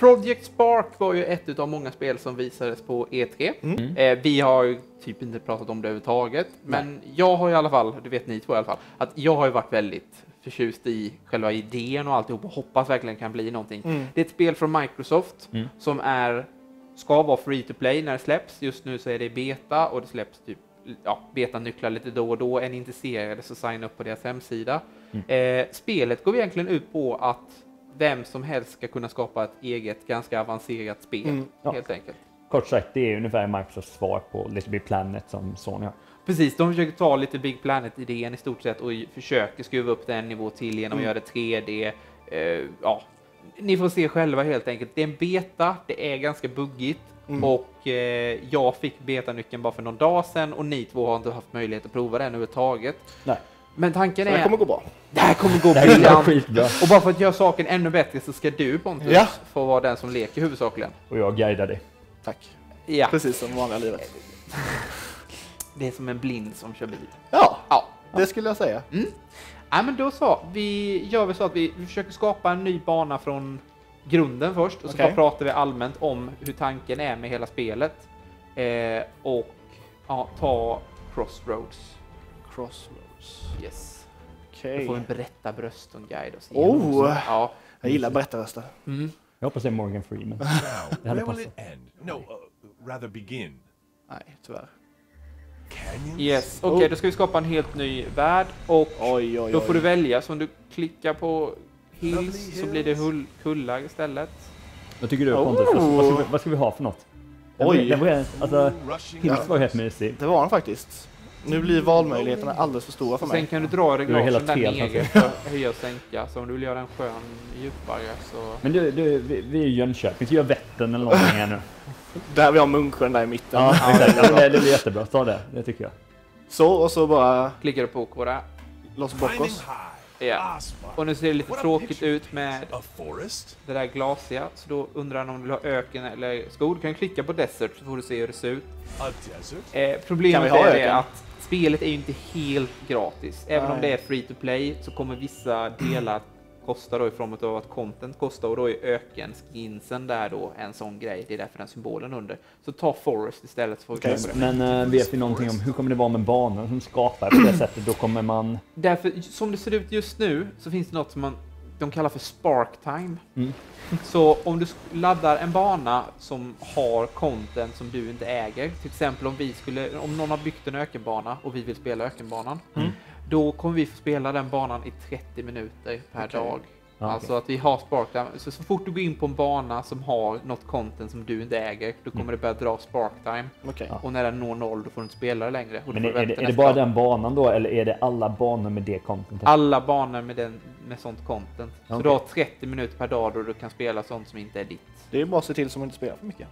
Project Spark var ju ett av många spel som visades på E3. Mm. Eh, vi har ju typ inte pratat om det överhuvudtaget, men jag har i alla fall, det vet ni två i alla fall, att jag har ju varit väldigt förtjust i själva idén och alltihop och hoppas verkligen kan bli någonting. Mm. Det är ett spel från Microsoft Mm. som är, ska vara free to play när det släpps. Just nu så är det beta och det släpps typ ja, betanycklar lite då och då. Är ni intresserade så signa upp på deras hemsida. Eh, spelet går egentligen ut på att vem som helst ska kunna skapa ett eget ganska avancerat spel, Mm, ja. helt enkelt. Kort sagt, det är ungefär Microsofts svar på Little Big Planet som Sony har. Precis, de försöker ta lite Big Planet-idén i stort sett och försöker skruva upp den en nivå till genom att Mm. göra det 3D. Eh, ja, ni får se själva helt enkelt. Det är en beta, det är ganska buggigt Mm. och eh, jag fick betanyckeln bara för någon dag sedan och ni två har inte haft möjlighet att prova den överhuvudtaget. Nej. Men tanken Så är... det kommer gå bra. det här kommer gå här briljant. Och bara för att göra saken ännu bättre så ska du Pontus Ja. få vara den som leker huvudsakligen. Och jag guidar dig. Tack. Ja, Precis som vanliga livet. det är som en blind som kör bil. Ja, Ja, det skulle jag säga. Nej, men då så. Vi gör väl så att vi, försöker skapa en ny bana från grunden först och så bara pratar vi allmänt om hur tanken är med hela spelet. Eh, och ja, ta Crossroads. Crossroads. Yes. Okej. Du får en berättarbröst och en guide oss Oh. Ja. Jag gillar berättarröster. Mm. Jag hoppas det är Morgan Freeman. Now, hade passat. it end? No, uh, rather begin. Nej, tyvärr. Canyons? Yes, okej Oh. då ska vi skapa en helt ny värld och Oj, oj, då får du välja. Så om du klickar på hills så blir det hull, kullar istället. Vad tycker du Oh. Pontus? Vad, vad, ska vi, vad ska vi ha för något? Den Oj. var- Den var, alltså, Hills var helt mysig. Det var den faktiskt. Nu blir valmöjligheterna alldeles för stora för Och sen mig. kan du dra har reglagen där nere för att höja och sänka. Så om du vill göra en skön djupare så... Men du, du vi, vi är i Jönköping, så gör Vättern eller någonting här nu. Där vi har Munksjön där i mitten. Ja, exakt. Ja, det, det blir jättebra. Ta det, det tycker jag. Så, och så bara Klickar du på OK där. Los Bocos. Ja. Och nu ser det lite tråkigt ut med det där glasiga. Så då undrar han om du vill ha öken eller skog. Du kan klicka på Desert så får du se hur det ser ut. Eh, problemet är öken? att spelet är ju inte helt gratis. Även om Nej. det är free to play så kommer vissa delar kosta då i form av att content kostar och då är ökenskinsen där då en sån grej. Det är därför den symbolen under. Så ta Forest istället Okej. okay. Men äh, vet vi någonting om hur kommer det vara med banan som skapar på det sättet? Då kommer man... Därför, som det ser ut just nu så finns det något som man, de kallar för spark time. Mm. Så om du laddar en bana som har content som du inte äger, till exempel om vi skulle, om någon har byggt en ökenbana och vi vill spela ökenbanan, Mm. då kommer vi få spela den banan i 30 minuter per Okej. dag. Ja, alltså att vi har spark time. Så, så fort du går in på en bana som har något content som du inte äger, då kommer Mm. det börja dra spark time. Okej. Ja. Och när den når noll, då får du inte spela det längre. Men är, det, är det bara den banan då, eller är det alla banor med det contentet? alla banor med, den, med sånt content. Så Okej. du har 30 minuter per dag då du kan spela sånt som inte är ditt. Det är bara att se till så man inte spelar för mycket.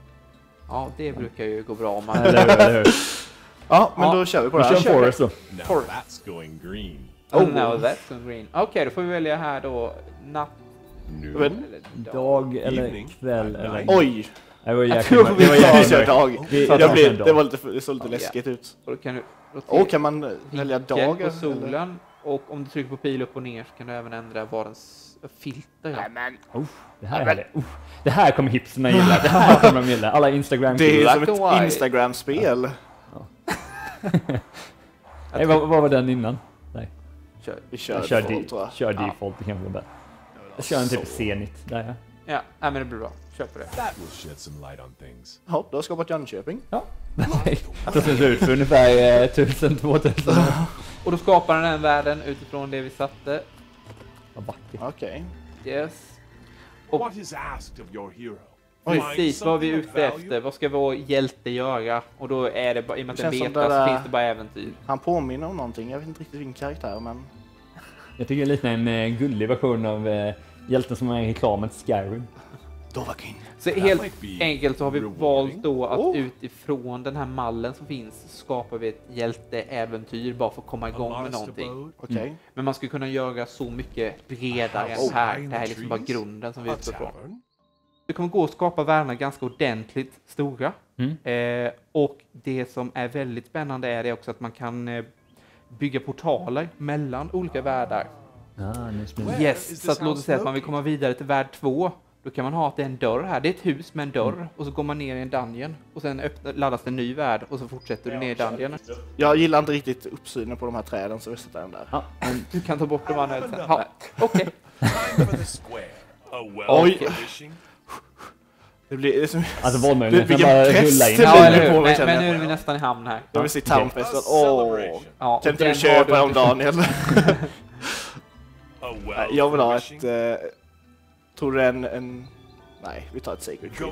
Ja, det brukar ju gå bra om man... Eller hur? Eller hur? Ja, men Ja. då kör vi på Vi det kör här. kör vi. Forest då. Now that's going green. Oh, Oh. no, that's going green. Okej, då får vi välja här då natt. Men- eller dag. Dag eller Evening. kväll eller... Oj! Det var Jag tror vi var kör dag. Vi- Jag blev, det var lite, det såg lite Ja. läskigt ut. Och då kan du Åh, kan man eh, välja dag? eller? solen. Och om du trycker på pil upp och ner så kan du även ändra vad den filter. Ja. Det här är härligt. Uh, det här kommer hipsterna gilla. Det här kommer de gilla. Alla instagram Det är som ett. Instagram-spel. Nej, vad, vad var den innan? Kör. Vi kör, Jag kör, default, di- tror jag. kör Ja. default, det kan bli bättre. Jag kör en typ Zenit. Där ja. Ja, nej, men det blir bra. Kör på det. That will shed some light on things. Ja, du har skapat Jönköping. Ja. Nej. Så ser det ut för ungefär eh, 1000-2000 år. Och då skapar den den världen utifrån det vi satte. Vad vackert. Okej. Yes. Och What is asked of your hero? Precis, vad är vi ute efter? Vad ska vår hjälte göra? Och då är det bara, i och med att Det det är känns som beta det så där- finns det bara äventyr. Han påminner om någonting. Jag vet inte riktigt vilken karaktär, men... Jag tycker det liknar en eh, gullig version av eh, hjälten som är i reklamen till Skyrim. Så That helt enkelt så har vi rewarding. valt då att Oh. utifrån den här mallen som finns skapar vi ett hjälteäventyr bara för att komma igång med någonting. abode? Okej. Men man skulle kunna göra så mycket bredare än här. Det här är liksom bara grunden som vi utgår från. Det kommer gå att skapa världar ganska ordentligt stora. Mm. Eh, och det som är väldigt spännande är det också att man kan eh, bygga portaler mellan olika världar. Ah, Yes, så att låt oss säga att man vill komma vidare till värld 2. Då kan man ha att det är en dörr här. Det är ett hus med en dörr och så går man ner i en dungeon och sen öppnar, laddas det en ny värld och så fortsätter du ner i dungeon. Jag gillar inte riktigt uppsynen på de här träden så vi sätter den där. Ja, Du kan ta bort de andra sen. Ja, Okej. Time for the square. A well Oj. Det blir... Som, alltså valmöjligheten Vilken press det blir på mig, Men, känner men jag. nu är vi nästan i hamn här. jag vill se okej. Town A Festival. Åh! Kan inte du köpa dem Daniel? Jag vill ha ett... Eh, tror du en, en... Nej, vi tar ett Sacred Tree.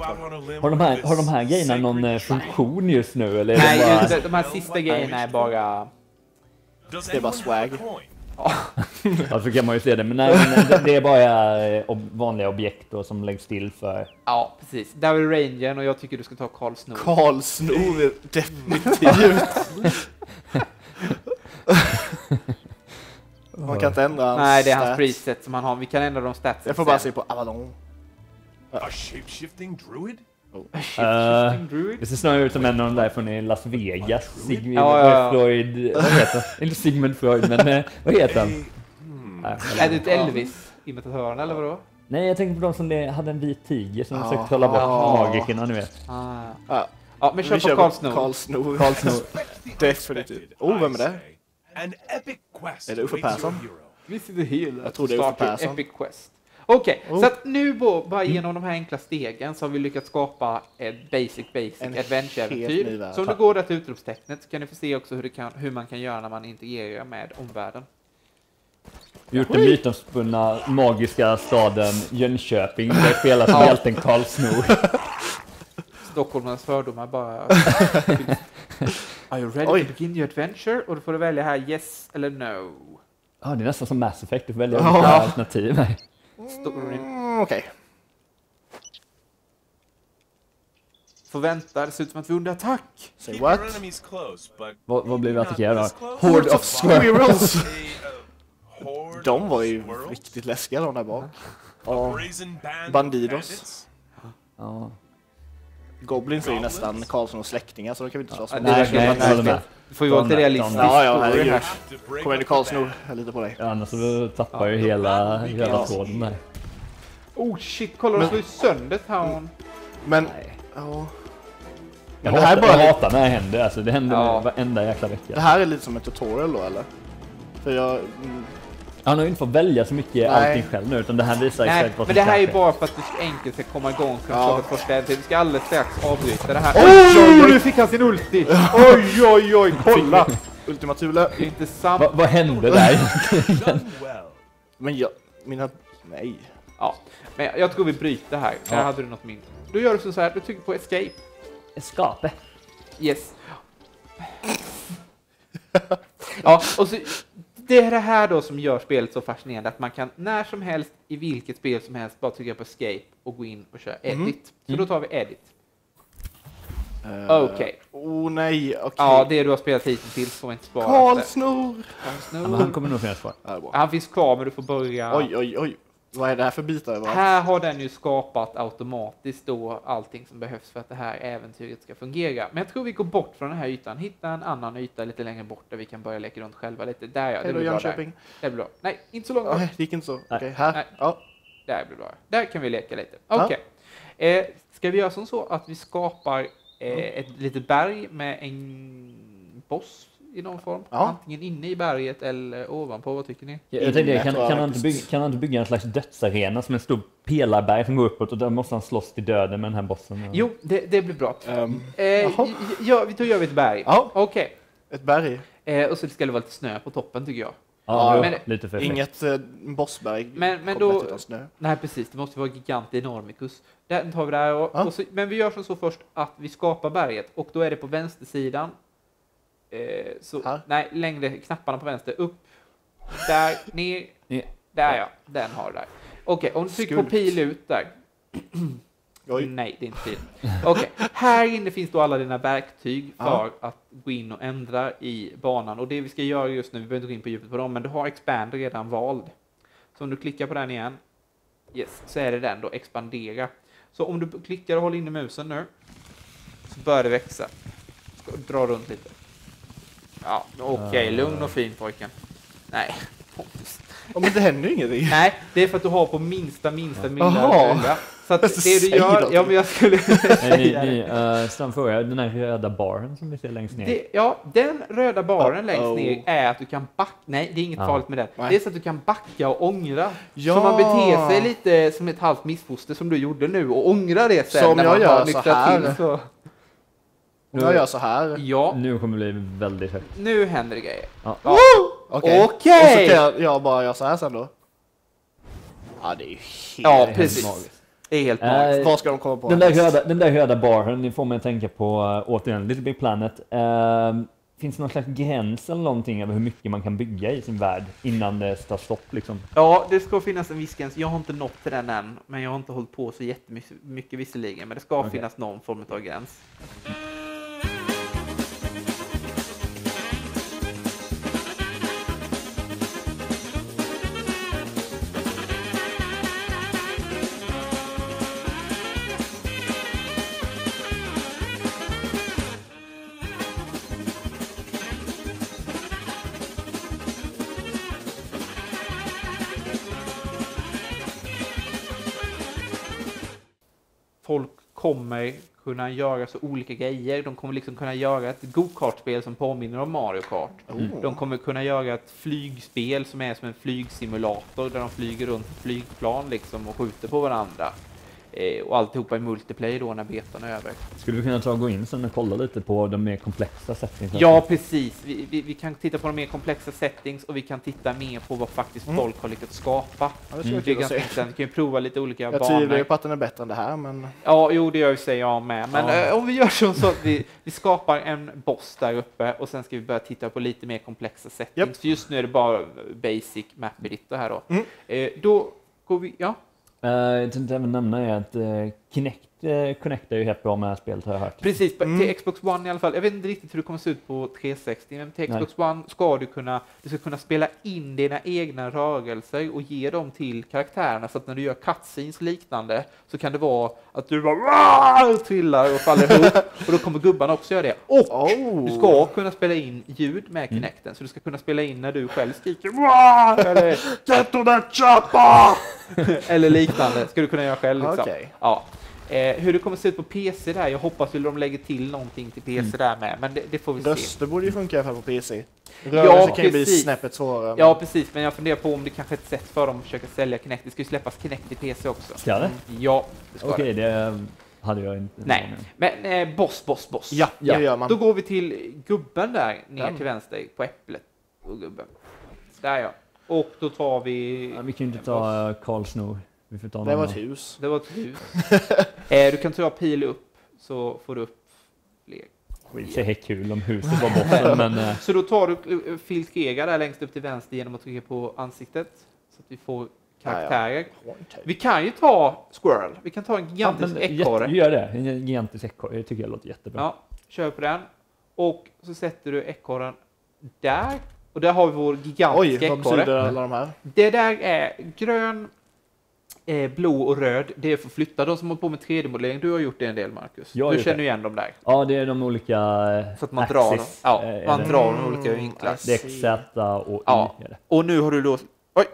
Har de här, with har de här grejerna någon eh, funktion just nu eller Nej, de här sista grejerna är bara... Det är bara swag. Ja, så kan man ju se det. Men nej, men det- det är bara eh, vanliga objekt då, som läggs till för... Ja, precis. Där är Rangern och jag tycker du ska ta Karl Snor. Karl Snor är definitivt. Man kan inte ändra hans Nej, det är hans stats. preset som han har. Vi kan ändra de statsen Jag får bara se på Avalon. A shape-shifting druid? Shifting Druid? Det ser snarare ut som en av de där från Las Vegas. Sig Ja, ja, ja. Freud... Vad heter Inte Sigmund Freud, men eh, vad heter han? Nej, Är det ett Elvis-imitatören eller vadå? Nej, jag tänker på de som det- hade en vit tiger som Ja. försökte trolla bort Ja. magikerna, ni vet. Ah. Ja, Ja, men vi kör på Karl Snor. Karl Snor. Karl Snor. Definitivt. Oh, vem är det? An epic quest Är det Uffe Persson? hill. Jag tror det är Uffe Persson. Epic Quest. Okej, Oh. så att nu bo- bara genom de här enkla stegen så har vi lyckats skapa ett basic, basic adventure-äventyr. Så om du går där till utropstecknet så kan ni få se också hur, det kan, hur man kan göra när man integrerar med omvärlden. Gjort den mytomspunna magiska staden Jönköping där spelar som Ja. hjälten Karl Snor. Stockholmarnas fördomar bara... Are you ready Oj. to begin your adventure? Och då får du välja här yes eller no. Ja, det är nästan som Mass Effect, du får välja Ja. olika alternativ. Storyn. Mm, Okej. Får vänta, det ser ut som att vi är under attack. Say what? Vad, vad blir vi attackerade av? Horde of Squirrels! De var ju riktigt läskiga de där bak. A brazen band of Bandidos. Ja. Goblins är ju nästan Karlsson och släktingar så de kan vi inte slåss Ja, med. det Nej, nej, märkligt. Det får ju vara lite De- de- realistisk Ja, ja, herregud. Kom igen nu Karlsson, jag litar på dig. Ja, annars så tappar ju hela, hela tråden där. Oh shit, kolla de slår ju sönder town. Men, Nej. ja. Jag, Men det här hatar, bara jag lite, hatar när det händer, alltså det händer Ja. varenda jäkla det vecka. här är lite som en tutorial då eller? För jag, mm, Han har ju inte fått välja så mycket Nej. allting själv nu, utan det här visar Nej, exakt vad men som det här är bara för att du ska enkelt ska komma igång och kunna Ja. första äventyr. Vi ska alldeles strax avbryta det här. Oj, oj, oj. Nu fick han sin ulti! Oj, oj, oj, kolla! Ultima Thule. Det är inte sant. Va, vad hände där? Men jag, mina, nej. Ja, men jag tror vi bryter här. Ja. hade du något mindre. Då gör du så här, du trycker på escape. Skape. Yes. Ja, och så, det är det här då som gör spelet så fascinerande, att man kan när som helst i vilket spel som helst bara trycka på escape och gå in och köra edit. Så då tar vi edit. Eh, Okej. Oh nej, okej. Ja, det du har spelat hittills får inte spara. Karl efter. Snor! Karl Ja, men Snor. han kommer nog finnas kvar. Han finns kvar, men du får börja. Oj, oj, oj. Vad är det här för bitar överallt? Här har den ju skapat automatiskt då allting som behövs för att det här äventyret ska fungera. Men jag tror vi går bort från den här ytan, hitta en annan yta lite längre bort där vi kan börja leka runt själva lite. Där ja, det blir bra där. Det blir bra. Nej, inte så långt bort. Nej, det gick inte så. Okej, Nej. här. Nej. Ja. Där blir bra. Där kan vi leka lite. Ja. Okej. Eh, ska vi göra som så att vi skapar eh, ett litet berg med en boss i någon form? Ja. Antingen inne i berget eller ovanpå, vad tycker ni? Jag, jag tänkte, kan, kan, han inte bygga, kan han inte bygga en slags dödsarena som en stor pelarberg som går uppåt och där måste han slåss till döden med den här bossen? Jo, det, det blir bra. Ehm, Eh, ja, då gör vi ett berg. Ja. Okej. ett berg. Eh, och så ska det vara lite snö på toppen tycker jag. Ja, men- lite för effekt. Inget eh, bossberg. Men- men då- utan snö. Nej, precis. Det måste vara gigant enormicus. Den tar vi där. Och, Ja. och så, men vi gör som så först att vi skapar berget och då är det på vänstersidan. Eh, så, Här? nej, längre knapparna på vänster. Upp, där, ner, Ner. där ja. Den har du där. Okej, om du trycker på Skult. pil ut där. Oj. Nej, det är inte pil. Okej, här inne finns då alla dina verktyg för att gå in och ändra i banan. Och det vi ska göra just nu, vi behöver inte gå in på djupet på dem, men du har expand redan vald. Så om du klickar på den igen, yes, så är det den då, expandera. Så om du klickar och håller inne musen nu, så börjar det växa. Dra runt lite. Ja, okej, lugn och fin pojken. Nej, Pontus. Ja, men det händer ju ingenting. Nej, det är för att du har på minsta, minsta, minsta Jaha. Så att det du gör, ja men jag skulle ni, säga ni, det. uh, fråga, den här röda baren som vi ser längst ner. det. Ja, den röda baren Uh-oh. längst ner är att du kan backa, nej det är inget Ja. farligt med det. Nej. Det är så att du kan backa och ångra. Ja. Så man beter sig lite som ett halvt missfoster som du gjorde nu och ångrar det sen Som när jag man gör så här. till. Så. Jag gör så här. Ja, Nu kommer det bli väldigt högt. nu händer det grejer. Ja. Ja. Okej. Okej. Och så kan jag, jag bara göra så här sen då. Ja, det är ju helt... Ja, helt precis. magiskt. Det är helt Eh, magiskt. Vad ska de komma på? Den där, röda, den där röda baren, ni får mig att tänka på, uh, återigen, Little Big Planet. Uh, finns det någon slags gräns eller någonting över hur mycket man kan bygga i sin värld innan det tar stopp liksom? Ja, det ska finnas en viss gräns. Jag har inte nått till den än, men jag har inte hållit på så jättemycket mycket visserligen. Men det ska Okej. finnas någon form av gräns. Kommer kunna göra så olika grejer. De kommer liksom kunna göra ett go-kart-spel som påminner om Mario Kart. Oh. De kommer kunna göra ett flygspel som är som en flygsimulator där de flyger runt ett flygplan liksom och skjuter på varandra. Eh, och alltihopa i multiplayer då när betan är över. Skulle vi kunna ta och gå in sen och kolla lite på de mer komplexa settingsen? Ja, precis. Vi, vi, vi kan titta på de mer komplexa settings och vi kan titta mer på vad faktiskt Mm. folk har lyckats skapa. Ja, det Mm. Det är ganska intressant. Vi kan ju prova lite olika Jag tvivlar ju banor. på att den är bättre än det här, men... Ja, jo, det gör ju sig jag med. Men Ja. eh, om vi gör som så att vi, vi skapar en boss där uppe och sen ska vi börja titta på lite mer komplexa settings. Japp. För just nu är det bara basic map här då. Mm. Eh, då går vi, ja. Uh, jag tänkte även nämna är att uh, Kinect uh, connectar ju helt bra med det här spelet har jag hört. Precis, på- Mm. till Xbox One i alla fall. Jag vet inte riktigt hur det kommer se ut på 360, men till Nej. Xbox One ska du kunna, du ska kunna spela in dina egna rörelser och ge dem till karaktärerna så att när du gör cutscenes liknande så kan det vara att du bara trillar och faller ihop och då kommer gubbarna också göra det. Och Oh. du ska kunna spela in ljud med Mm. Kinecten, så du ska kunna spela in när du själv skriker "Wah!" eller Get to the chopper! eller liknande, ska du kunna göra själv. Liksom. Okej. Ja. Eh, hur det kommer se ut på PC där, jag hoppas att de lägger till någonting till PC Mm. där med, men det, det får vi se. Röster borde ju funka i alla fall på PC. Rörelse kan ju bli snäppet svårare. Ja, precis, men jag funderar på om det kanske är ett sätt för dem att försöka sälja Kinect. Det ska ju släppas Kinect i PC också. Ska det? Ja, det ska Okej, det. det hade jag inte. Nej, men eh, boss, boss, boss. Ja, det Ja. gör man. Då går vi till gubben där, ner Den. till vänster, på äpplet. Och gubben. Där ja. Och då tar vi... Ja, vi kan ju inte ta uh, Carl Snow. Vi får ta Det var ett hus. Det var ett hus. eh, du kan ta pil upp, så får du upp. Skit, det är kul om huset var bossen, men eh, Så då tar du eh, filtrera där längst upp till vänster genom att trycka på ansiktet. Så att vi får karaktärer. Vi kan ju ta Squirrel. Vi kan ta en gigantisk ekorre. Gör det, en gigantisk ekorre. Det tycker jag låter jättebra. Ja, kör på den. Och så sätter du ekorren där. Och där har vi vår Oj, gigantiska vad ekorre. betyder alla de här? Det där är grön, eh, blå och röd. Det är för att flytta. De som har på med 3D-modellering, du har gjort det en del Marcus. Jag du känner det. igen dem där. Ja, det är de olika eh, Så att man drar dem. axis, Ja, eh, man är det. drar dem i olika vinklar. I X, Z och Y. Ja. det. Och nu har du då Oj,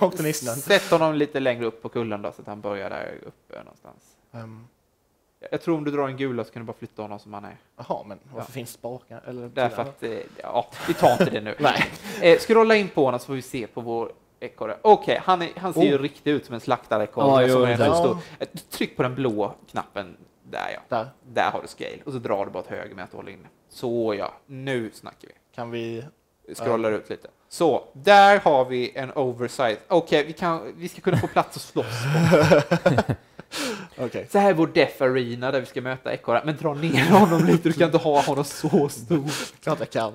åkte. Sätt honom lite längre upp på kullen då, så att han börjar där uppe någonstans. Um, Jag tror om du drar en gula så kan du bara flytta honom som han är. Jaha, men varför Ja. finns spakar? Eller Därför att, eh, ja, vi tar inte det nu. Nej. Eh, scrolla in på honom så får vi se på vår ekorre. Okej, han, är- han ser ju Oh. riktigt ut som en slaktarekorre. Som är stor. Tryck på den blå knappen. Där ja. Där Där har du scale. Och så drar du bara åt höger med att hålla inne. Så ja, nu snackar vi. kan vi... Scrollar ut lite. Så, där har vi en oversight. Okej, vi, kan, vi ska kunna få plats att slåss. Okej. Så här är vår Death Arena där vi ska möta ekorrar. Men dra ner honom lite, du kan inte ha honom så stor. Klart jag kan.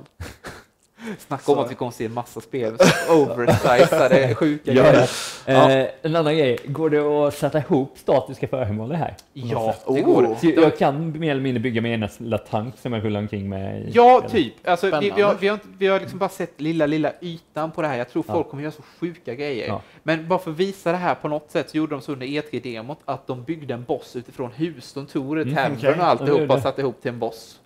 Snacka om Så. att vi kommer se en massa spel så oversizade, sjuka Gör grejer. det. Eh, en annan grej, går det att sätta ihop statiska föremål här? Ja, Oh. det går. Så jag kan mer eller mindre bygga mig en lilla tank som jag rullar omkring med Ja, spelet. typ. Alltså, vi, vi, har, vi, har, vi har liksom bara sett lilla, lilla ytan på det här. Jag tror Ja. folk kommer göra så sjuka grejer. Ja. Men bara för att visa det här på något sätt så gjorde de så under E3-demot att de byggde en boss utifrån hus. De tog det Mm, Tavern okej. och Ja, alltihopa och satte ihop till en boss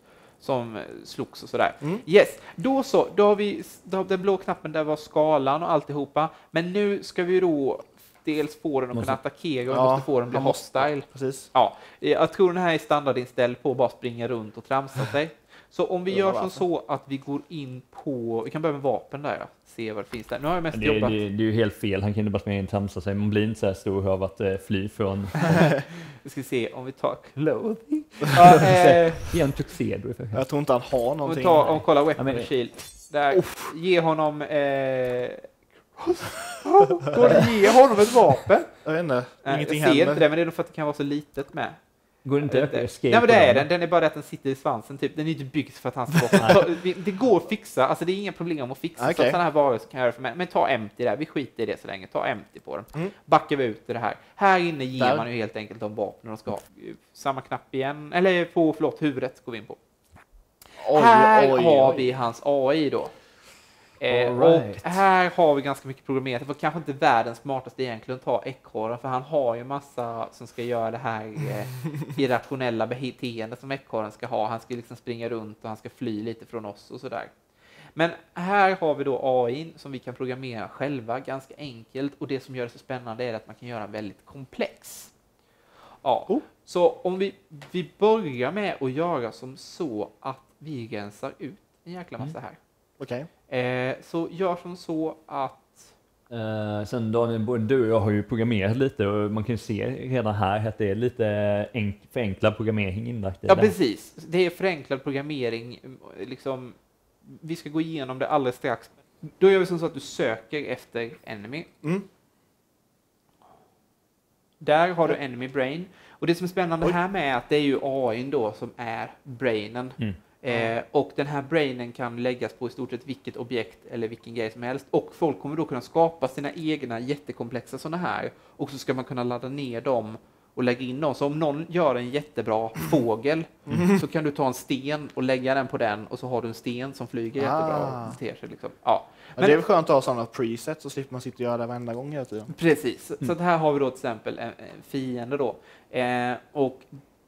som eh, slogs och sådär. Mm. Yes, då så. Då har vi då har den blå knappen där var skalan och alltihopa. Men nu ska vi då dels få den att Måste- kunna attackera och Ja, måste få den att bli måste. hostile. Precis. Ja, jag tror den här är standardinställd på att bara springa runt och tramsa sig. Så om vi Det gör som vapen. så att vi går in på, vi kan börja med vapen där, ja. se vad det finns där. Nu har jag mest Det, det, jobbat, det är ju helt fel, han kan ju bara springa in och tramsa sig. Man blir inte så här stor av att eh, fly från... vi ska se om vi tar clothing. Ja, eh, Ge en tuxedo Jag tror inte han har om vi någonting. tar, om vi kollar weapon Ja, men- shield. Där, ge honom, eh, går det ge honom ett vapen? Jag vet inte. Ingenting jag ser händer. inte det, men det är nog för att det kan vara så litet med. Går inte att öka Nej men det är den? den, är bara att den sitter i svansen typ. Den är inte byggd för att han ska så. Det går att fixa, alltså det är inga problem att fixa. Så att sådana här varelser kan jag göra för mig. Men ta empty där, vi skiter i det så länge. Ta empty på den. Mm. Backar vi ut det här. Här inne ger Där. man ju helt enkelt de vapen de ska ha. Samma knapp igen, eller på, förlåt, huvudet går vi in på. Oj, här oj, har oj. vi hans AI då. Eh, right. Och här har vi ganska mycket programmerat. Det var kanske inte världens smartaste egentligen att ta ekorren, för han har ju massa som ska göra det här eh, irrationella beteendet som ekorren ska ha. Han ska liksom springa runt och han ska fly lite från oss och sådär. Men här har vi då AI som vi kan programmera själva ganska enkelt och det som gör det så spännande är att man kan göra väldigt komplex. Ja, Oh. så om vi, vi börjar med att göra som så att vi rensar ut en jäkla massa här. Okej. Eh, så gör som så att Eh, sen Daniel, både du och jag har ju programmerat lite och man kan ju se redan här att det är lite enk förenklad programmering inlagt i Ja, det. precis. Det är förenklad programmering. Liksom, vi ska gå igenom det alldeles strax. Då gör vi som så att du söker efter enemy. Mm. Där har du enemy brain. Och det som är spännande Oj. här med är att det är ju AI då som är brainen. Mm. Eh, och den här brainen kan läggas på i stort sett vilket objekt eller vilken grej som helst. Och folk kommer då kunna skapa sina egna jättekomplexa sådana här. Och så ska man kunna ladda ner dem och lägga in dem. Så om någon gör en jättebra fågel så kan du ta en sten och lägga den på den och så har du en sten som flyger jättebra Ah. och beter sig. Liksom. Ja. Men Men- det är väl skönt att ha sådana presets så slipper man sitta och göra det varenda gång hela tiden. Precis, så att här har vi då till exempel en, en fiende då. Eh, och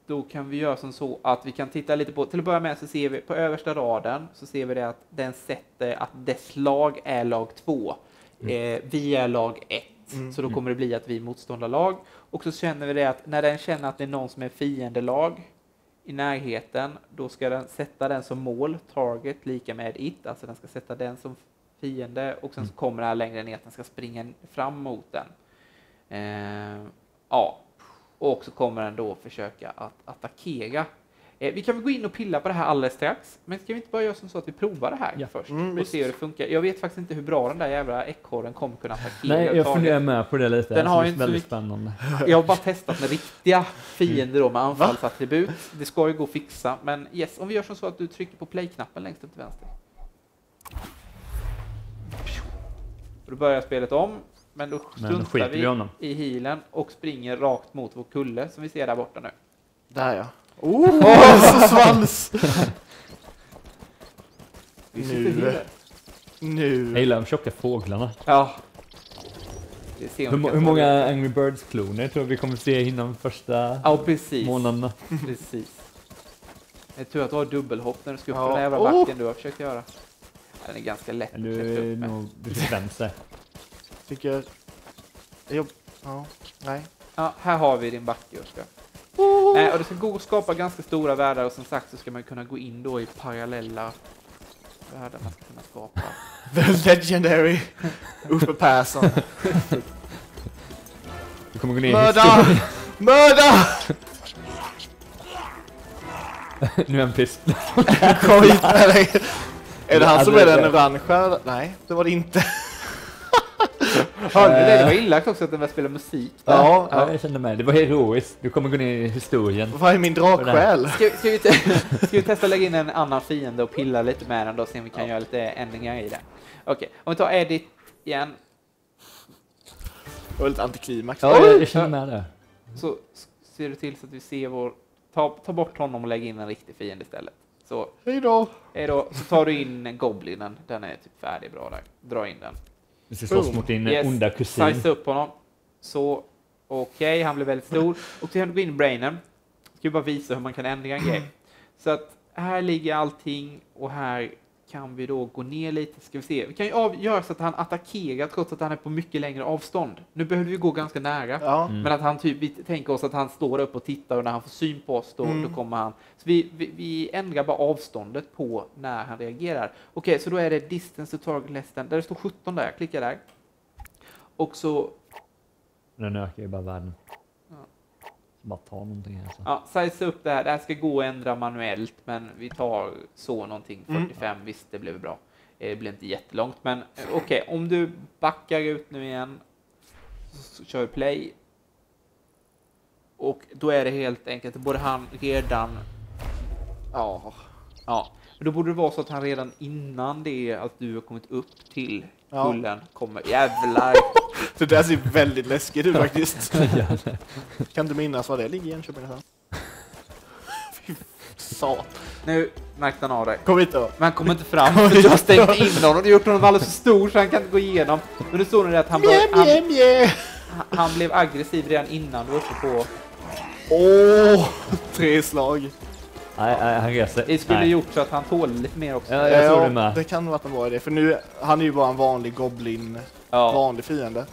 då kan vi göra som så att vi kan titta lite på, till att börja med så ser vi på översta raden så ser vi det att den sätter att dess lag är lag 2. Eh, vi är lag 1. Mm. Så då kommer det bli att vi är motståndarlag. Och så känner vi det att när den känner att det är någon som är fiendelag i närheten, då ska den sätta den som mål, target, lika med it, alltså den ska sätta den som fiende och sen så kommer det här längre ner att den ska springa fram mot den. Eh, ja, och så kommer den då försöka att attackera. Eh, vi kan väl gå in och pilla på det här alldeles strax, men ska vi inte bara göra som så att vi provar det här Ja. först Mm, och se hur det funkar? Jag vet faktiskt inte hur bra den där jävla ekorren kommer kunna attackera. Nej, jag funderar med på det lite. Den Det har ju inte väldigt mycket- spännande. Jag har bara testat med riktiga fiender då med anfallsattribut. Det ska ju gå att fixa, men yes, om vi gör som så att du trycker på play-knappen längst upp till vänster. Och då börjar spelet om, men då struntar skiter vi i vi honom. i healen och springer rakt mot vår kulle som vi ser där borta nu. Där ja. Oh, så svans! Nu. healer. Jag Nu. gillar de tjocka fåglarna. Ja. Hur, hur många. Angry Birds-kloner tror vi kommer se inom första Ja, precis. månaderna? Precis. Det är tur att du har dubbelhopp när du ska upp Ja. den där jävla Oh! backen du har försökt göra. Den är ganska lätt Du är nog du till vänster. Tycker... Jag... Ja. Nej. Ja, här har vi din backe, Oskar. Eh, och det ska gå att skapa ganska stora världar och som sagt så ska man kunna gå in då i parallella världar man ska kunna skapa. The legendary Uffe Persson. Du kommer gå ner Mörda! Mörda! Nu är han pissed. Kom hit med dig! Är det han som är Alltså, den orangea? Nej, det var det inte. Hörde ni det? Det var elakt också att den började spela musik. där. Ja, Ja, jag kände med. Det var heroiskt. Du kommer gå ner i historien. Vad är min draksjäl? Ska, vi- ska, vi ska vi testa att lägga in en annan fiende och pilla lite med den då, se om vi kan göra lite ändringar i den. Okej, om vi tar edit igen, Det var lite antiklimax. Ja, jag, jag känner med det. så ser du till så att vi ser vår... Ta, ta bort honom och lägg in en riktig fiende istället. Så, Hej då! hej då. Så tar du in goblinen, den är typ färdig bra där. Dra in den. Du ska slåss mot din Yes. onda kusin. Size upp honom. Så, okej, han blir väldigt stor. Och så kan du gå in i brainen. Ska bara visa hur man kan ändra en grej. Så att här ligger allting och här kan vi då gå ner lite, ska vi se. Vi kan ju av, göra så att han attackerar trots att han är på mycket längre avstånd. Nu behöver vi gå ganska nära. Ja. Men att han typ, vi tänker oss att han står upp och tittar och när han får syn på oss då, Mm. då kommer han. Så vi, vi, vi ändrar bara avståndet på när han reagerar. Okej, så då är det distance to target less than, där det står 17 där, klicka där. Och så, Den ökar ju bara världen. Bara ta någonting här så. ja, size upp det här. Det här ska gå att ändra manuellt, men vi tar så någonting, Mm. 45, visst det blev bra. Eh, Det blir inte jättelångt, men eh, okej, om du backar ut nu igen, så kör vi play. Och då är det helt enkelt, både han redan Ja. Ja, men då borde det vara så att han redan innan det att du har kommit upp till Ja. kullen kommer... Jävlar! Det där ser väldigt läskigt ut faktiskt. kan inte minnas var det ligger i Enköping någonstans. Fy Satan. Nu märkte han av dig. Kom hit då. Men han kommer inte fram för du har stängt in honom. Du har gjort honom alldeles för stor så han kan inte gå igenom. Men nu står det att han, Mjä, han, mjä, mjä. han blev aggressiv redan innan du var uppe på... Åh! Tre slag. Nej, nej, han reser. Det skulle nej. gjort så att han tål lite mer också. Ja, jag tror det med. Det kan vara en bra idé, för nu, han är ju bara en vanlig goblin, Ja. vanlig fiende.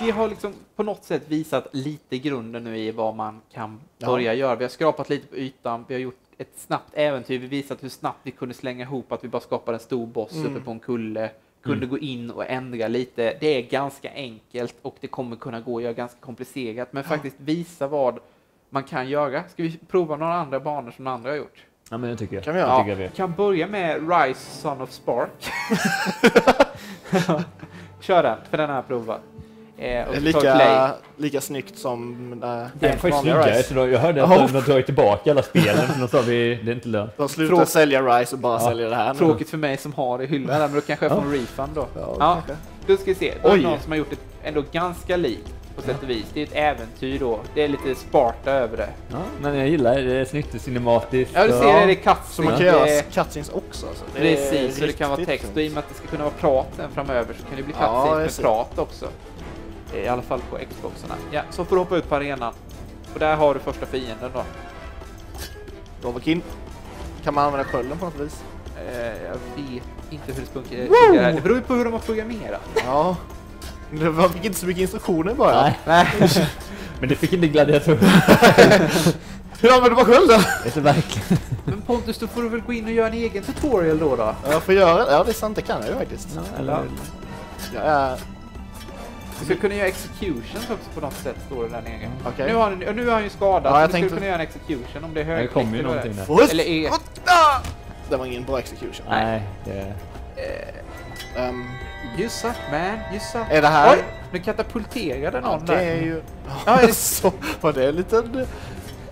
Vi har liksom på något sätt visat lite grunden nu i vad man kan Ja. börja göra. Vi har skrapat lite på ytan, vi har gjort ett snabbt äventyr, vi visat hur snabbt vi kunde slänga ihop att vi bara skapade en stor boss Mm. uppe på en kulle, kunde gå in och ändra lite. Det är ganska enkelt och det kommer kunna gå att göra ganska komplicerat, men faktiskt visa vad man kan göra. Ska vi prova några andra banor som andra har gjort? Ja, men det tycker jag. Kan vi göra? tycker jag vi. Kan börja med Rise Son of Spark. Kör den, för den har jag provat. Eh. Lika, lika snyggt som äh, Det är den vanliga snyggare, jag hörde att Ja. de dragit tillbaka alla spelen, för de sa vi, det är inte lönt. De slutar Frå- sälja Rise och bara Ja. säljer det här nu. Tråkigt för mig som har det i hyllan, men då kanske jag får en refund då. Ja, Ja, då ska vi se. Är det Oj. någon som har gjort ett ändå ganska likt på sätt och vis. Det är ett äventyr då. Det är lite Sparta över det. Ja, men jag gillar det, det är snyggt och cinematiskt. Ja, du ser det, det är Så man kan göra cutscenes också. Alltså. Det Precis, så det kan vara text. fint. Och i och med att det ska kunna vara prat sen framöver så kan det bli Ja, cutscenes jag med prat också. I alla fall på Xboxarna. Ja, så får du hoppa ut på arenan. Och där har du första fienden då. Dovahkiin. Kan man använda skölden på något vis? Eh, jag vet inte hur det funkar. funkar. Det beror ju på hur de har programmerat. Ja. Det var, fick inte så mycket instruktioner början. Nej, men det fick inte gladiatorer. Hur använder man skölden? Det är verkligen. Men Pontus, då får du väl gå in och göra en egen tutorial då? då? Jag får göra Ja, det är sant. Det kan jag ju faktiskt. Ja, eller, Jag är... Du ska kunna göra executions också på något sätt, står det där nere. Okej. Nu, har han, nu är han ju skadad, Ja, jag så du skulle tänkte- kunna göra en execution om det är det kommer ju det någonting är. där. Först- Eller är... Ah! Det var ingen bra execution. Nej, det... Ehm, You suck man, you suck. är det här... Oj, nu katapulterade Ja, någon det där. är ju... Ja, är det- så, var det en liten...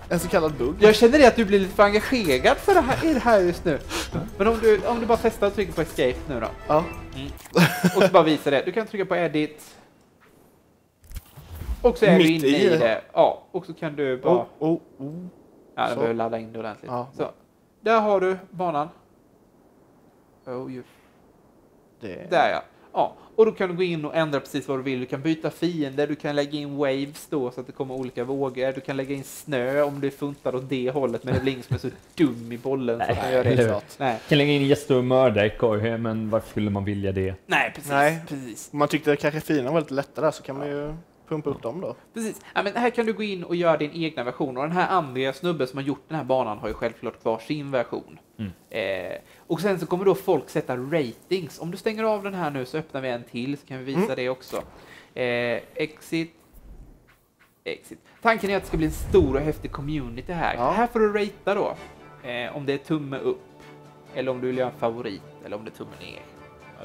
En så kallad bugg? Jag känner det att du blir lite för engagerad för det här, i det här just nu. Men om du, om du bara testar och trycker på escape nu då. Ja. Och så bara visa det. Du kan trycka på edit. Och så är du Mitt inne i det. det. Ja, och så kan du bara... Oh, oh, oh. Ja, den behöver ladda in det ordentligt. Ja. Så. Där har du banan. Oh, you. Det... Där ja. Ja. Och då kan du gå in och ändra precis vad du vill. Du kan byta fiender, du kan lägga in waves då så att det kommer olika vågor. Du kan lägga in snö om det funtar åt det hållet men det blir ingen som är så dum i bollen så att man gör det. Nej, Kan lägga in gäster och mörda i men varför skulle man vilja det? Nej precis. Nej. precis. Om man tyckte kanske fina var lite lätta där så kan man ju pumpa upp dem då. Precis. Ja, men här kan du gå in och göra din egna version och den här andra snubben som har gjort den här banan har ju självklart kvar sin version. Mm. Eh, och sen så kommer då folk sätta ratings. Om du stänger av den här nu så öppnar vi en till så kan vi visa Mm. det också. Eh, exit. Exit. Tanken är att det ska bli en stor och häftig community här. Ja. Här får du ratea då. Eh, om det är tumme upp. Eller om du vill göra en favorit. Eller om det är tumme ner.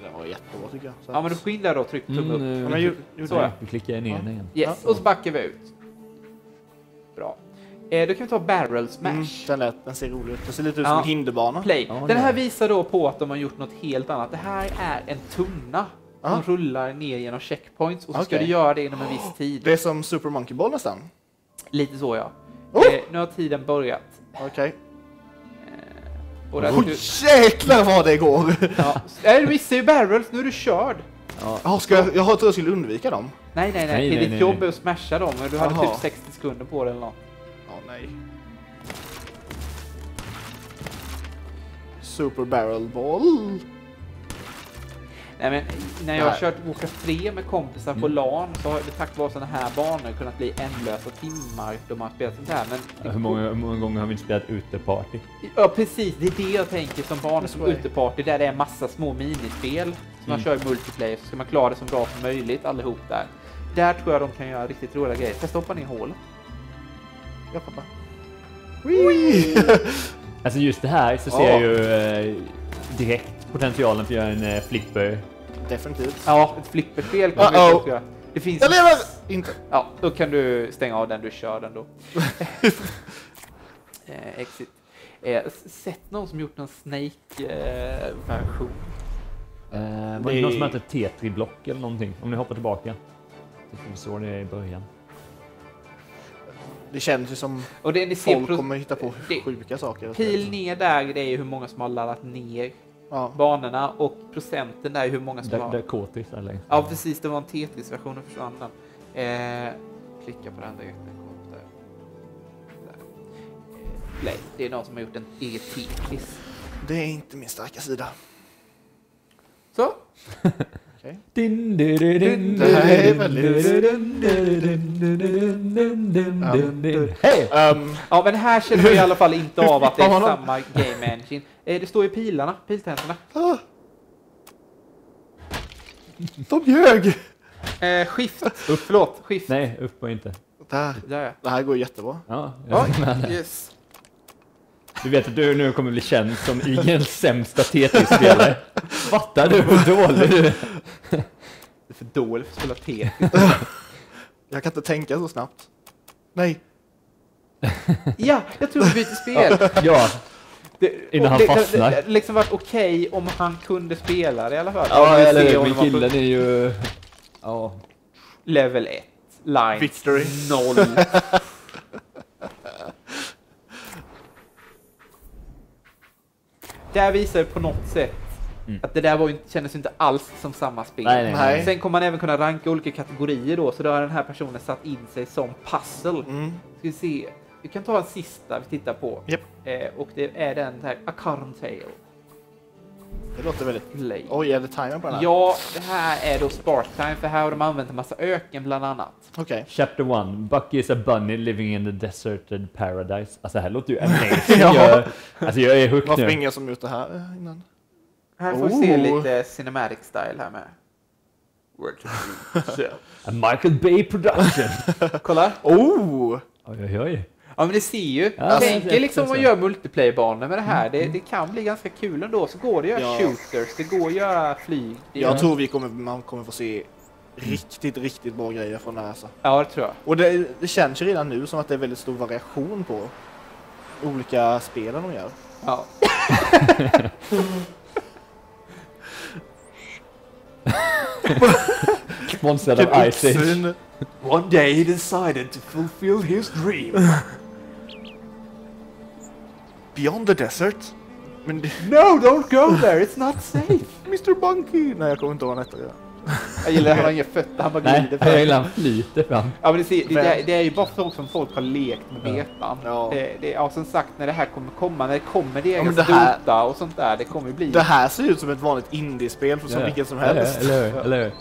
Ja, det var jättebra tycker jag. Så Ja men du där då tryck tumme upp. nu- Ja, men ju- gjorde Så ja. Vi klickar ner Ja. den igen. Yes, Ja. och så backar vi ut. Bra. Eh, då kan vi ta barrel smash. Mm, den, lät, den ser rolig ut. Den ser lite ut Ja. som en hinderbana. Play. Den här visar då på att de har gjort något helt annat. Det här är en tunna som rullar ner genom checkpoints och så ska Okej. du göra det inom en viss tid. Det är som Super Monkey Ball nästan. Lite så ja. Oh! Eh, nu har tiden börjat. Okej. Eh, och där Oj, jäklar vad det går! ja. Nej, du missar ju barrels, nu är du körd. Ja. Ja, ska jag, jag trott jag skulle undvika dem. Nej, nej, nej. Nej, det är nej, ditt nej, jobb nej. är att smasha dem, men du hade Jaha. typ 60 sekunder på det eller något. Ja, nej. Super Barrel Ball. Nej, men när jag har kört Warcraft 3 med kompisar på LAN så har det tack vare sådana här banor kunnat bli ändlösa timmar då man har spelat sånt här. Men Hur många, hur många gånger har vi inte spelat uteparty? Ja precis, det är det jag tänker som banor som uteparty där det är massa små minispel som man kör i multiplayer så ska man klara det så bra som möjligt allihop där. Där tror jag de kan göra riktigt roliga grejer. Testa hoppa ner i hålet. Ja, pappa. Whee! Alltså just det här så ser Ja. jag ju eh, direkt potentialen för att göra en eh, flipper. Definitivt. Ja, ett flipperspel kan Uh-oh. också göra. Det finns... Jag lever! Inte. Ja, då kan du stänga av den du kör den då. eh, exit. Eh, sett någon som gjort en Snake-version? Eh, var Det- det någon som hette Tetri-block eller någonting? Om ni hoppar tillbaka. Tyckte vi såg det i början. Det känns ju som Och det ni ser folk kommer hitta på det- sjuka saker. Pil ner där, det är ju hur många som har laddat ner Ja. banorna och procenten där är hur många som Där, har... där Kåtis är längst. Ja precis, det var en Tetris-version och försvann den. Eh, klicka på den direkt. där. Där. Play. Det är någon som har gjort en egen Tetris. Det är inte min starka sida. Så, Ehm. Ja men här känner vi i alla fall inte av att det är samma game engine. Eh, det står ju pilarna, piltänderna. Ah. De ljög! Eh, skift. Upp, förlåt. Skift. Nej, upp och inte. Där. Det här går jättebra. Ja, jag är med. Yes. Du vet att du nu kommer bli känd som IGNs sämsta Tetris-spelare. Fattar du hur dålig du är? Det är för dåligt för att spela Tetris. Jag kan inte tänka så snabbt. Nej. Ja, jag tror vi byter spel. Ja, Det, Innan han det, fastnar. Det, det liksom varit okej om han kunde spela det i alla fall. ja eller hur? Men killen är ju... Ja. Level 1. Lines Victory. 0. Där visar det på något sätt Mm. att det där var kändes inte alls som samma spel. Nej, nej, Nej. Sen kommer man även kunna ranka olika kategorier då, så då har den här personen satt in sig som puzzle. Mm. Ska vi se, vi kan ta en sista vi tittar på. Japp. Eh, och det är den här A Current Tale. Det låter väldigt... Play. Oj, är det timer på den här? Ja, det här är då Sparktime, för här har de använt en massa öken bland annat. Okej. Chapter 1. Bucky is a bunny living in the deserted paradise. Alltså det här låter ju amazing. Ja. jag, alltså jag är hooked Varför nu. ingen som gjort det här eh, innan? Här får vi se Oh. lite cinematic style här med. Michael Bay production. Kolla! Oh! oj, oj, oj. Ja men det ser ju. Ja, Tänk det- er liksom att göra multiplayer-banor med det här. Det, det kan bli ganska kul ändå. Så går det att göra Ja. shooters, det går att göra flyg. Jag gör- tror vi kommer, man kommer få se riktigt, riktigt bra grejer från det här. Så. Ja, det tror jag. Och det, det känns ju redan nu som att det är väldigt stor variation på olika spelen de gör. Ja. Sponsrad av Ice Age. One day he decided to fulfill his dream. Beyond the desert. Men det, No, don't go there, it's not safe. Mr Bunky! Nej, jag kommer inte ihåg vad han hette. Jag gillar att han har inga fötter, han bara Nej, glider jag fram. gillar han flyter fram. Ja men det, ser, det, det, är, det är ju bara folk som folk har lekt med betan. Ja. Det, det, ja, som sagt, när det här kommer komma, när det kommer det Ja, det här- och sånt där, det kommer ju bli... Det här ser ut som ett vanligt indiespel som Ja, vilket som helst. Eller hur? Eller hur?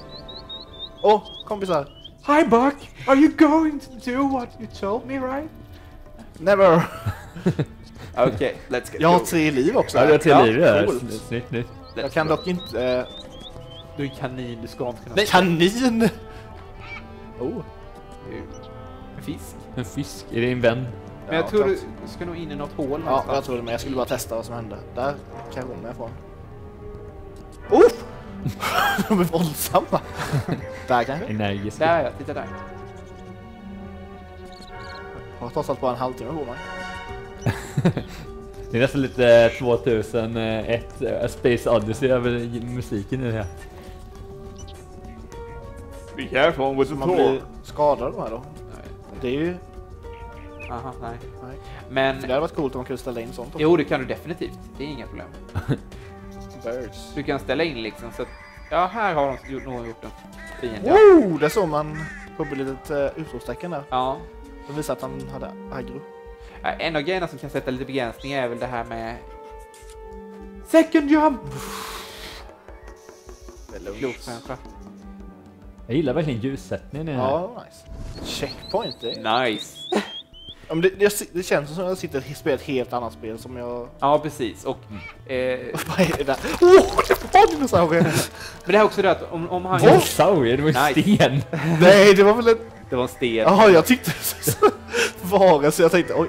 Åh, oh, kompisar! Hi Buck! Are you going to do what you told me right? Never! Okej, let's get Jag har tre liv också. Ja, du har till Ja, liv där. coolt. Snyggt, snyggt. Let's Jag kan go. dock inte... Eh, Du är en kanin, du ska inte kunna... nej, kanin! Oh. En fisk. En fisk, är det en vän? Men jag Ja, tror klart. du ska nog in i något hål Ja, någonstans. jag tror det med. Jag skulle bara testa vad som hände. Där kan jag gå med ifrån. Oh! De är våldsamma! Där kanske? Energisk. Där ja, titta där. Jag har trots allt bara en halvtimme på mig. Det är nästan lite 2001 eh, Space Odyssey över musiken i det här. Be careful with Så man blir skadad de här då. Det är ju... Aha, nej. Nej. Men... Det hade varit coolt om man kunde ställa in sånt också. Jo, det kan du definitivt. Det är inga problem. Birds. Du kan ställa in liksom så att... Ja, här har de gjort, någon gjort en fiende. Wow! Där såg man på ett litet uh, utropstecken där. Ja. Som visar att han hade aggro. En av grejerna som kan sätta lite begränsningar är väl det här med Second jump! Klokt människa. Jag gillar verkligen ljussättningen i det här. Ja, nice. Checkpoint, det, är- Nice. Det, det, det känns som att jag sitter och spelar ett helt annat spel som jag... Ja, precis. Och, eh, Vad är det där? Åh, det var dinosaurier! men det är också det att om, om han... Dinosaurier, det var ju Nice. sten! Nej, det var väl en... Det var en sten. Jaha, jag tyckte... Varelse, jag tänkte oj.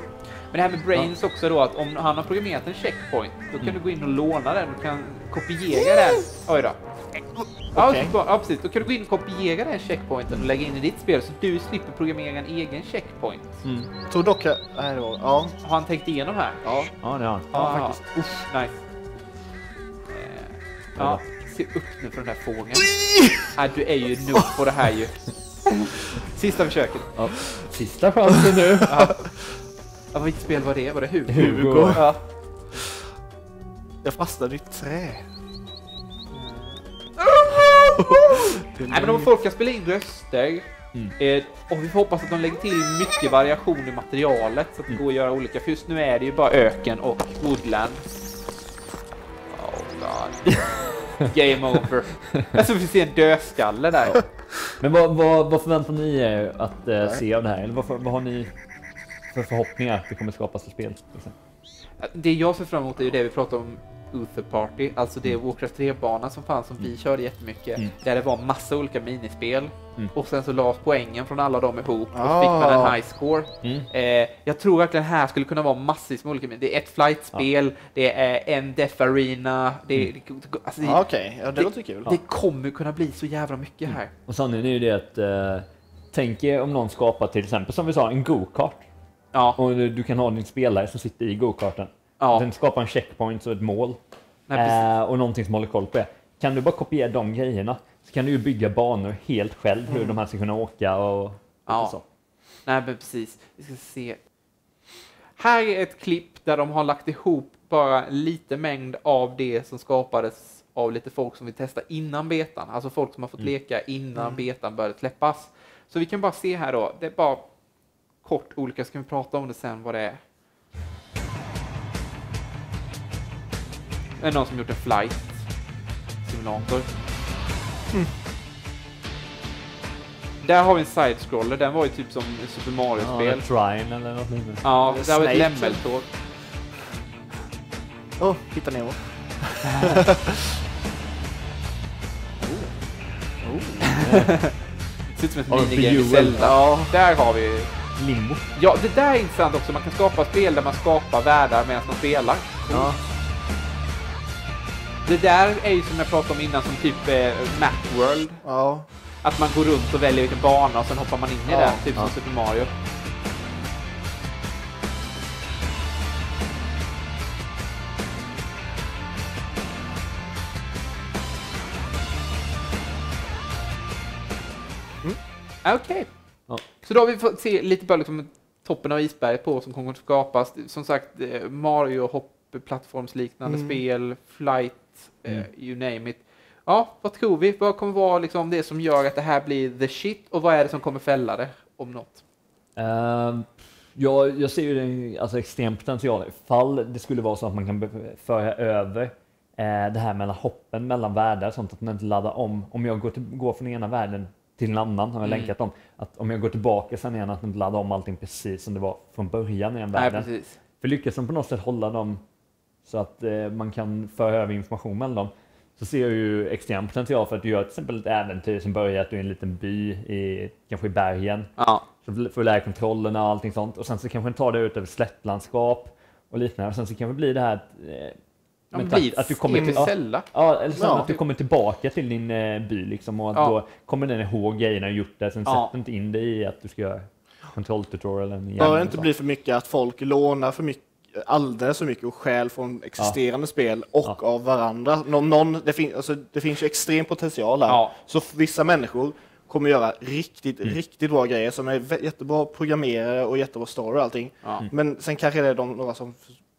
Men det här med Brains också då, att om han har programmerat en checkpoint, då kan Mm. du gå in och låna den och kan kopiera den. Oj då. Ja, så- ja, precis. Då kan du gå in och kopiera den checkpointen och lägga in i ditt spel så du slipper programmera en egen checkpoint. Tror dock jag... Ja. Har han tänkt igenom här? Ja. Ja, det har han. Ja, Ah, faktiskt. Usch, nice. Ja, se upp nu för den där fågeln. Nej, du är ju noob på det här ju. Sista försöket. Ja. Sista chansen nu. Ja. Ja, vilket spel var det? Var det Hugo? Hugo. Ja. Jag fastnade i ett trä. Nej, men om folk kan spela in röster Mm. eh, och vi får hoppas att de lägger till mycket variation i materialet så att det går att göra olika. För just nu är det ju bara öken och woodland. Oh god. Game over. Alltså vi ser en dödskalle där. Men vad, vad, vad förväntar ni er att eh, se av det här? Eller vad, vad har ni för förhoppningar att det kommer skapas för spel? Liksom? Det jag ser fram emot är ju det vi pratade om Uther Party, alltså det Warcraft 3-banan som fanns som vi körde jättemycket, Mm. där det var massa olika minispel Mm. och sen så lades poängen från alla dem ihop och Ah. fick man en high score. Mm. Eh, jag tror verkligen här skulle kunna vara massvis med olika min- Det är ett flightspel, det är en Death Arena, det, det, alltså det, Ja, Okej, ja, det Det- låter kul. det kommer kunna bli så jävla mycket här. Och sanningen är ju det att eh, tänk er om någon skapar till exempel som vi sa en go-kart Ja, och du, kan ha din spelare som sitter i go-karten. ja. Den skapar en checkpoint och ett mål Nej, eh, och någonting som håller koll på det. Kan du bara kopiera de grejerna så kan du ju bygga banor helt själv hur de här ska kunna åka och, och Ja. så. Nej, men precis. Vi ska se. Här är ett klipp där de har lagt ihop bara en liten mängd av det som skapades av lite folk som vill testa innan betan. Alltså folk som har fått leka innan betan började släppas. Så vi kan bara se här då. Det är bara kort olika, ska vi prata om det sen vad det är. Det är någon som gjort en flight simulator. Där har vi en side-scroller, den var ju typ som Super Ja, Mario-spel. Trine eller något liknande. Ja, det var ett Snake. lämmeltåg. Åh, hitta Nemo. Ser ut som ett Ja, minigame i. Zelda. Ja, där har vi... Limbo. Ja, det där är intressant också. Man kan skapa spel där man skapar världar medan man spelar. Ja. Det där är ju som jag pratade om innan, som typ eh, Map World. Ja. Att man går runt och väljer vilken bana och sen hoppar man in i Ja, den, typ ja. som Super Mario. Mm. Okej. Ja. Så då har vi fått se lite bara liksom toppen av isberget på vad som kommer att skapas. Som sagt, eh, Mario hoppplattformsliknande Mm. spel, flight, eh, Mm. you name it. Ja, vad tror vi? Vad kommer vara liksom det som gör att det här blir the shit och vad är det som kommer fälla det om något? Ehm, jag, jag ser ju en alltså, extrem potential ifall det skulle vara så att man kan föra över eh, det här mellan hoppen mellan världar, sånt att man inte laddar om. Om jag går, till, går från ena världen till en annan, har jag Mm. länkat dem, att om jag går tillbaka sen igen, att inte ladda om allting precis som det var från början i den Nej, världen. precis. För lyckas de på något sätt hålla dem så att eh, man kan föra över information mellan dem så ser jag ju extrem potential för att du gör till exempel ett äventyr som börjar att du är i en liten by, i, kanske i bergen. Ja, Så får du lära kontrollerna och allting sånt. Och sen så kanske den tar dig ut över slättlandskap och liknande. Och sen så kanske det blir det här eh, ja takt- att du kommer till ja, ja, eller så Ja. att du kommer tillbaka till din eh, by liksom och att Ja. då kommer den ihåg grejerna du gjort där. Sen Ja. sätter inte in dig i att du ska göra kontrolltutorialen igen. Bör inte bli för mycket att folk lånar för mycket alldeles för mycket och stjäl från existerande spel och Ja. av varandra. Någon, någon, det, fin, alltså, det finns ju extrem potential här. Ja. Så vissa människor kommer göra riktigt, Mm. riktigt bra grejer som är jättebra programmerare och jättebra story och allting. Ja. Men sen kanske det är de, några som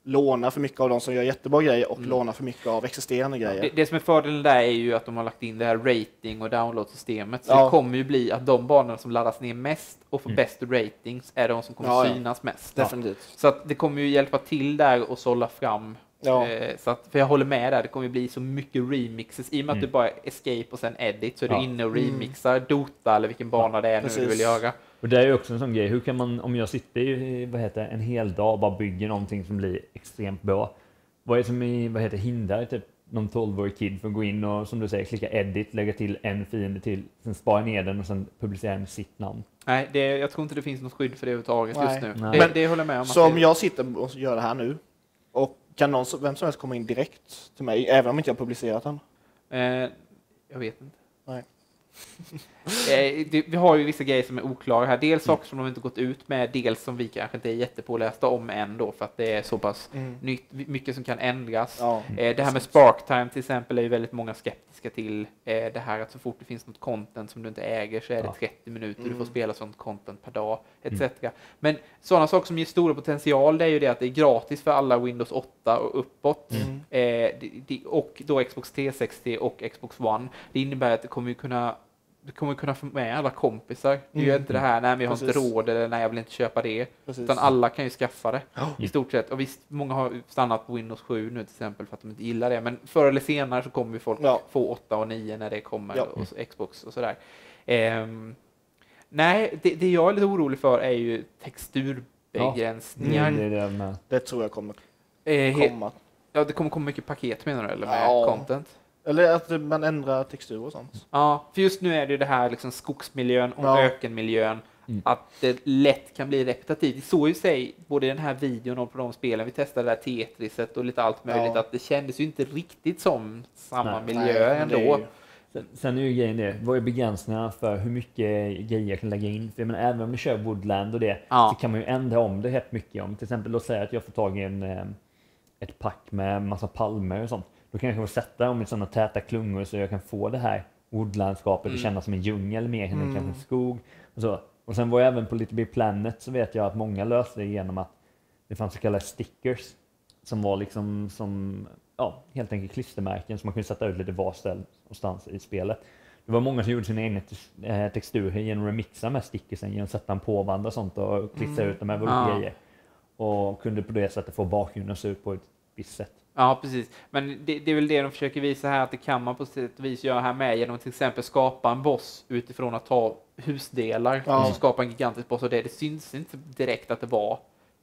lånar för mycket av de som gör jättebra grejer och Mm. lånar för mycket av existerande grejer. Det, det som är fördelen där är ju att de har lagt in det här rating och download-systemet. Så Ja. det kommer ju bli att de banorna som laddas ner mest och får Mm. bäst ratings är de som kommer Ja, ja. synas mest. Definitivt. Så att det kommer ju hjälpa till där och sålla fram Ja. Eh, så att, för jag håller med där, det kommer ju bli så mycket remixes. I och med att Mm. du bara escape och sen edit så är Ja. du inne och Mm. remixar Dota eller vilken bana det är nu du precis. vill göra. Och det är ju också en sån grej, hur kan man, om jag sitter i, vad heter en hel dag och bara bygger någonting som blir extremt bra. Vad är det som i, vad heter hindrar typ någon 12-årig kid från att gå in och som du säger klicka edit, lägga till en fiende till, sen spara ner den och sen publicera med sitt namn. Nej, det, jag tror inte det finns något skydd för det överhuvudtaget Nej. just nu. Nej. Det, Men- det håller jag med om. att Så om det- jag sitter och gör det här nu, och kan någon, vem som helst komma in direkt till mig, även om inte jag har publicerat den? Eh, jag vet inte. Nej. Eh, det, vi har ju vissa grejer som är oklara här. Dels Mm. saker som de inte gått ut med, dels som vi kanske inte är jättepålästa om än då, för att det är så pass nytt, mycket som kan ändras. Ja. Eh, det här med Sparktime till exempel är ju väldigt många skeptiska till. Eh, det här att så fort det finns något content som du inte äger så är det Ja. 30 minuter du Mm. får spela sånt content per dag, etc. Men sådana saker som ger stora potential, det är ju det att det är gratis för alla Windows 8 och uppåt. Mm. Det, det, och då Xbox 360 och Xbox One. Det innebär att det kommer ju kunna du kommer kunna få med alla kompisar. Det är ju Mm. inte det här, nej men jag har inte Precis. råd eller nej jag vill inte köpa det. Precis. Utan alla kan ju skaffa det Ja. i stort sett. Och visst, många har stannat på Windows 7 nu till exempel för att de inte gillar det. Men förr eller senare så kommer ju folk Ja. få 8 och 9 när det kommer, Ja. och Xbox och sådär. Ehm, nej, det, det jag är lite orolig för är ju texturbegränsningar. Mm. Det är det med. Det tror jag kommer Eh, komma. ja, det kommer komma mycket paket menar du, eller med Ja. content? Eller att man ändrar textur och sånt. Ja, för just nu är det ju det här liksom skogsmiljön och Ja. ökenmiljön. Mm. Att det lätt kan bli repetitivt. Det såg ju sig både i den här videon och på de spelen vi testade, där Tetriset och lite allt möjligt, Ja. att det kändes ju inte riktigt som samma Nej. miljö Nej, men det ändå. ju- Sen, sen är ju grejen det, vad är begränsningarna för hur mycket grejer jag kan lägga in? För menar, även om du kör Woodland och det, Ja. så kan man ju ändra om det rätt mycket. Om till exempel, låt säga att jag får tag i en, eh, ett pack med massa palmer och sånt. Då kan jag kanske sätta dem i sådana täta klungor så jag kan få det här woodlandskapet Mm. att kännas som en djungel mer än Mm. kanske en skog. Och, så. och sen var jag även på Little Big Planet så vet jag att många löste det genom att det fanns så kallade stickers som var liksom som ja, helt enkelt klistermärken som man kunde sätta ut lite varstans i spelet. Det var många som gjorde sina egna eh, texturer genom att remixa med stickersen genom att sätta en påband och sånt och klistra Mm. ut dem Ja. olika grejer. Och kunde på det sättet få bakgrunden att se ut på ett visst sätt. Ja, precis. Men det, det är väl det de försöker visa här, att det kan man på sätt och vis göra här med genom att till exempel skapa en boss utifrån att ta husdelar Ja. och så skapa en gigantisk boss och det, det syns inte direkt att det var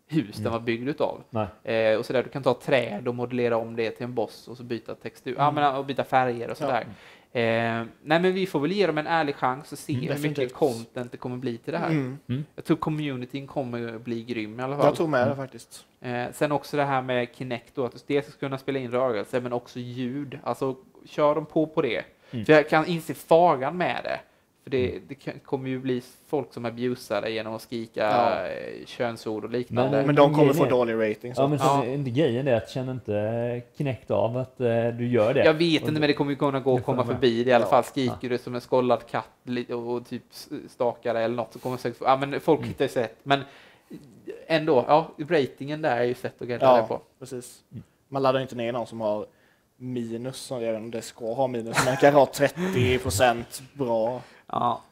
hus den Mm. var byggd utav. Eh, och sådär, du kan ta träd och modellera om det till en boss och så byta textur, ja, men, och byta färger och sådär. Eh, nej men vi får väl ge dem en ärlig chans och se Mm, hur mycket content det kommer bli till det här. Mm. Jag tror communityn kommer bli grym i alla fall. Jag tror med det faktiskt. Eh, sen också det här med Kinect då, att du dels ska kunna spela in rörelse men också ljud. Alltså kör de på på det. Mm. För jag kan inse faran med det. För det, det kan, kommer ju bli folk som abusar genom att skrika Ja. eh, könsord och liknande. Men- Men de kommer få är- dålig rating. Så. Ja, men sen Ja. är inte grejen det att känner inte Kinect av att eh, du gör det? jag vet inte, men det kommer ju kunna gå Det att komma jag med. förbi det i alla Ja. fall. Skriker du som en skållad katt och, och typ stakar eller något så kommer säkert... Ja, men folk Mm. hittar ju sätt. Men ändå, ja, ratingen där är ju sätt att det Ja, på. precis. Mm. Man laddar inte ner någon som har minus, som även om det ska ha minus. Man kan ha 30 procent bra. Ja.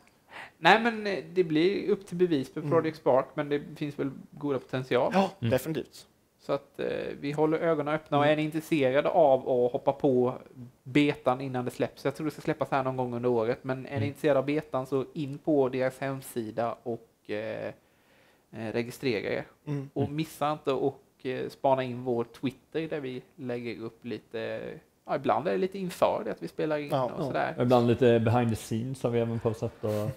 Nej, men eh, det blir upp till bevis för Mm. Project Spark, men det finns väl goda potential. Ja, Mm. definitivt. Så att eh, vi håller ögonen öppna och Mm. är ni intresserade av att hoppa på betan innan det släpps, jag tror det ska släppas här någon gång under året, men är ni intresserade av betan så in på deras hemsida och eh, eh, registrera er. Mm. Och missa inte och eh, spana in vår Twitter där vi lägger upp lite, ja, ibland är det lite inför det att vi spelar in Ja, och sådär. Ibland lite behind the scenes har vi även postat. Och,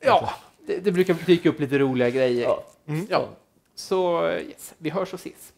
Ja, det, det brukar dyka upp lite roliga grejer. ja. Mm. Ja. Så yes, vi hörs och ses.